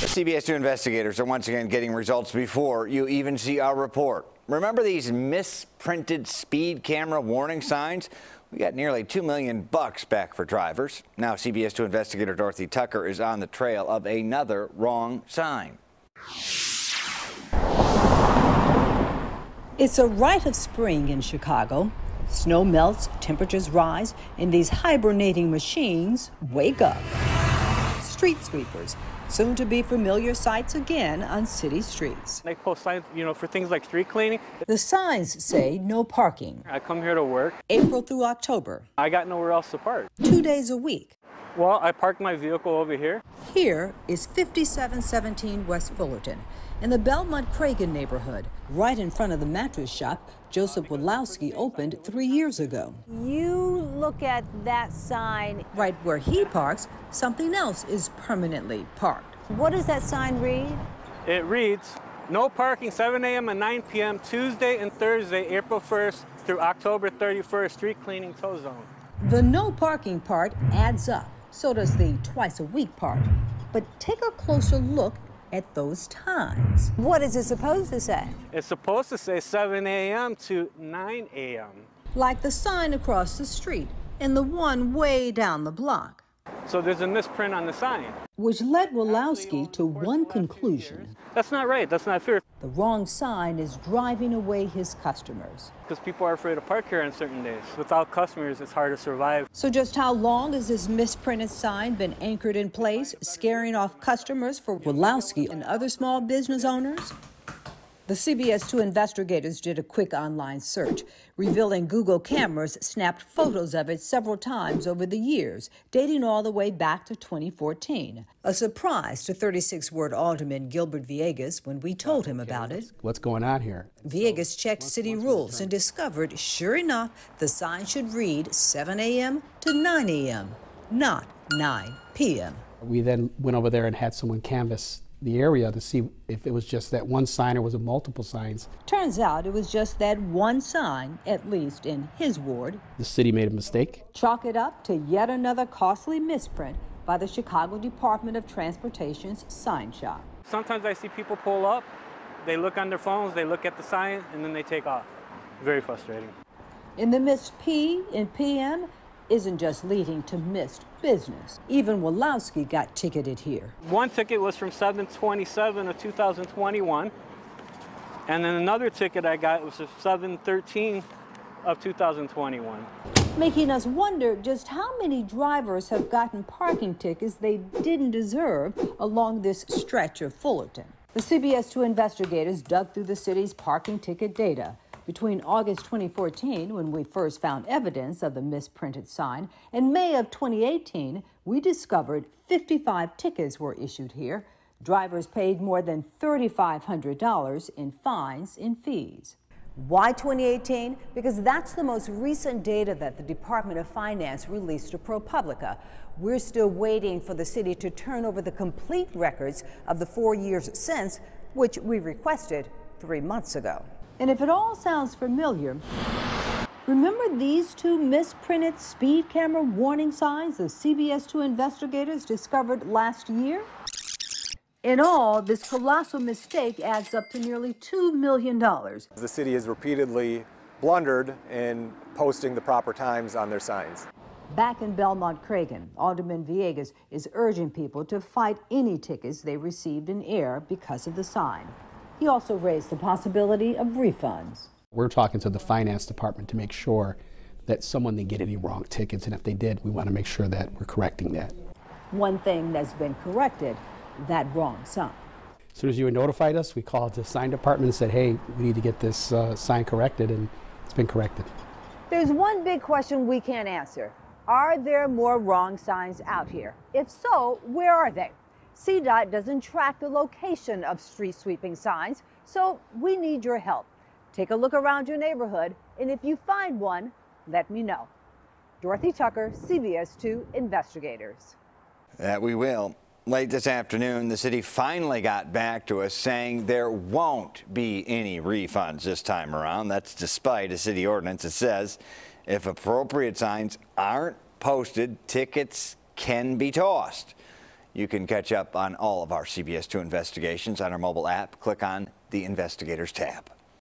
CBS 2 investigators are once again getting results before you even see our report. Remember these misprinted speed camera warning signs? We got nearly 2 million bucks back for drivers. Now CBS 2 investigator Dorothy Tucker is on the trail of another wrong sign. It's a rite of spring in Chicago. Snow melts, temperatures rise, and these hibernating machines wake up. Street sweepers soon to be familiar sights again on city streets. They post signs, you know, for things like street cleaning. The signs say no parking. I come here to work. April through October. I got nowhere else to park. Two days a week. Well, I parked my vehicle over here. Here is 5717 West Fullerton in the Belmont Cragin neighborhood, right in front of the mattress shop Joseph Wolowski opened three years ago. You look at that sign. Right where he parks, something else is permanently parked. What does that sign read? It reads, no parking 7 a.m. and 9 p.m. Tuesday and Thursday, April 1st through October 31st, street cleaning tow zone. The no parking part adds up. So does the twice a week part. But take a closer look at those times. What is it supposed to say? It's supposed to say 7 a.m. to 9 a.m. Like the sign across the street and the one way down the block. So there's a misprint on the sign. Which led Wolowski to one conclusion. That's not right. That's not fair. The wrong sign is driving away his customers. Because people are afraid to park here on certain days. Without customers, it's hard to survive. So just how long has this misprinted sign been anchored in place, scaring off customers for Wolowski and other small business owners? The CBS 2 investigators did a quick online search, revealing Google cameras snapped photos of it several times over the years, dating all the way back to 2014. A surprise to 36 ward Alderman Gilbert Villegas when we told him about it. What's going on here? Villegas checked city rules and discovered, sure enough, the sign should read 7 a.m. to 9 a.m., not 9 p.m. We then went over there and had someone canvass the area to see if it was just that one sign or was it multiple signs. Turns out it was just that one sign, at least in his ward. The city made a mistake. Chalk it up to yet another costly misprint by the Chicago Department of Transportation's sign shop. Sometimes I see people pull up, they look on their phones, they look at the sign, and then they take off. Very frustrating. In the missed P in PM, isn't just leading to missed business. Even Wolowski got ticketed here. One ticket was from 727 of 2021, and then another ticket I got was 713 of 2021. Making us wonder just how many drivers have gotten parking tickets they didn't deserve along this stretch of Fullerton. The CBS 2 investigators dug through the city's parking ticket data. Between August 2014, when we first found evidence of the misprinted sign, and May of 2018, we discovered 55 tickets were issued here. Drivers paid more than $3,500 in fines and fees. Why 2018? Because that's the most recent data that the Department of Finance released to ProPublica. We're still waiting for the city to turn over the complete records of the four years since, which we requested three months ago. And if it all sounds familiar, remember these two misprinted speed camera warning signs the CBS 2 investigators discovered last year? In all, this colossal mistake adds up to nearly $2 million. The city has repeatedly blundered in posting the proper times on their signs. Back in Belmont Cragin, Alderman Villegas is urging people to fight any tickets they received in air because of the sign. He also raised the possibility of refunds. We're talking to the finance department to make sure that someone didn't get any wrong tickets, and if they did, we want to make sure that we're correcting that. One thing that's been corrected, that wrong sign. As soon as you notified us, we called the sign department and said, hey, we need to get this uh, sign corrected, and it's been corrected. There's one big question we can't answer. Are there more wrong signs out here? If so, where are they? CDOT doesn't track the location of street sweeping signs, so we need your help. Take a look around your neighborhood, and if you find one, let me know. Dorothy Tucker, CBS 2 Investigators. That we will. Late this afternoon, the city finally got back to us saying there won't be any refunds this time around. That's despite a city ordinance that says if appropriate signs aren't posted, tickets can be tossed. You can catch up on all of our CBS 2 investigations on our mobile app. Click on the Investigators tab.